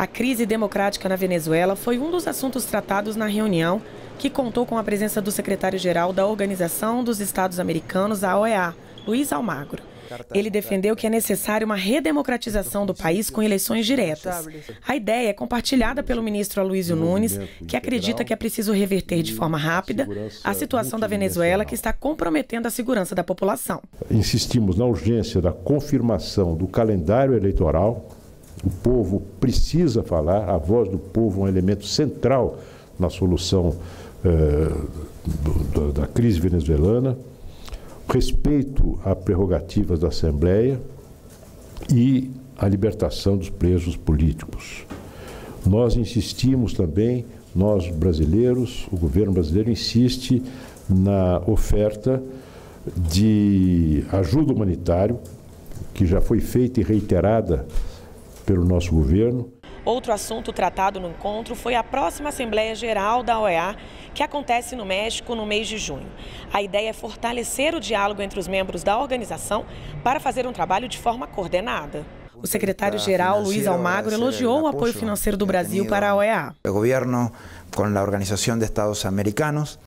A crise democrática na Venezuela foi um dos assuntos tratados na reunião, que contou com a presença do secretário-geral da Organização dos Estados Americanos, a OEA, Luiz Almagro. Ele defendeu que é necessária uma redemocratização do país com eleições diretas. A ideia é compartilhada pelo ministro Aloysio Nunes, que acredita que é preciso reverter de forma rápida a situação da Venezuela que está comprometendo a segurança da população. Insistimos na urgência da confirmação do calendário eleitoral. O povo precisa falar, a voz do povo é um elemento central na solução eh, do, da crise venezuelana respeito a prerrogativas da Assembleia e a libertação dos presos políticos. Nós insistimos também, nós brasileiros, o governo brasileiro insiste na oferta de ajuda humanitária, que já foi feita e reiterada pelo nosso governo. Outro assunto tratado no encontro foi a próxima Assembleia Geral da OEA, que acontece no México no mês de junho. A ideia é fortalecer o diálogo entre os membros da organização para fazer um trabalho de forma coordenada. O secretário-geral Luiz Almagro elogiou o apoio financeiro do Brasil para a OEA. O governo com a Organização de Estados Americanos